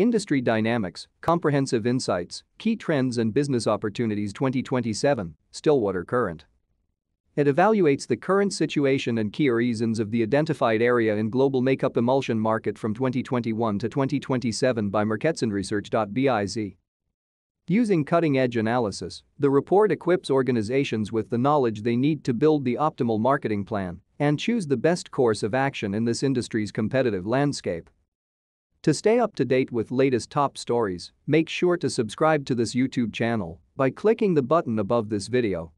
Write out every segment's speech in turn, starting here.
Industry Dynamics, Comprehensive Insights, Key Trends and Business Opportunities 2027, Stillwater Current. It evaluates the current situation and key reasons of the identified area in global makeup emulsion market from 2021 to 2027 by MarketsandResearch.biz. Using cutting-edge analysis, the report equips organizations with the knowledge they need to build the optimal marketing plan and choose the best course of action in this industry's competitive landscape. To stay up to date with latest top stories, make sure to subscribe to this YouTube channel by clicking the button above this video.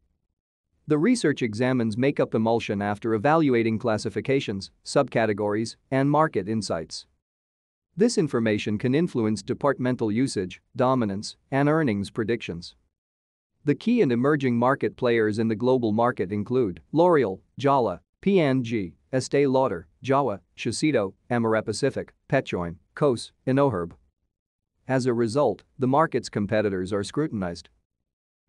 The research examines makeup emulsion after evaluating classifications, subcategories, and market insights. This information can influence departmental usage, dominance, and earnings predictions. The key and emerging market players in the global market include L'Oreal, Jala, P&G, Estee Lauder, Jahwa, Shiseido, Amorepacific, Pechoin, Kose, INOHERB. As a result, the market's competitors are scrutinized.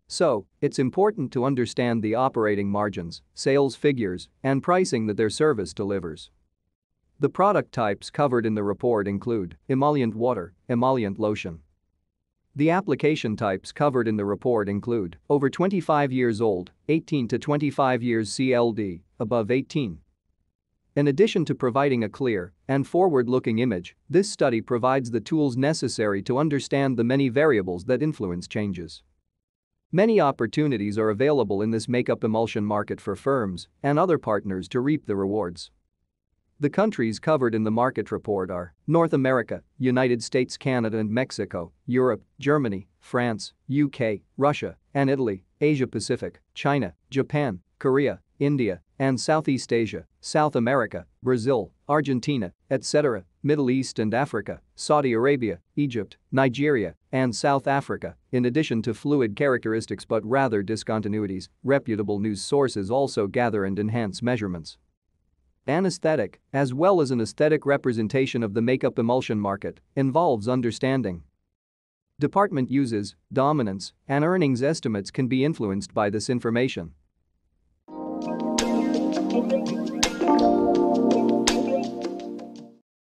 So, it's important to understand the operating margins, sales figures, and pricing that their service delivers. The product types covered in the report include emollient water, emollient lotion. The application types covered in the report include over 25 years old, 18 to 25 years CLD, above 18, in addition to providing a clear and forward-looking image, this study provides the tools necessary to understand the many variables that influence changes. Many opportunities are available in this makeup emulsion market for firms and other partners to reap the rewards. The countries covered in the market report are North America, United States, Canada and Mexico, Europe, Germany, France, UK, Russia, and Italy, Asia Pacific, China, Japan, Korea, India, and Southeast Asia, South America, Brazil, Argentina, etc., Middle East and Africa, Saudi Arabia, Egypt, Nigeria, and South Africa, in addition to fluid characteristics but rather discontinuities, reputable news sources also gather and enhance measurements. Anesthetic, as well as an aesthetic representation of the makeup emulsion market, involves understanding. Department uses, dominance, and earnings estimates can be influenced by this information. Música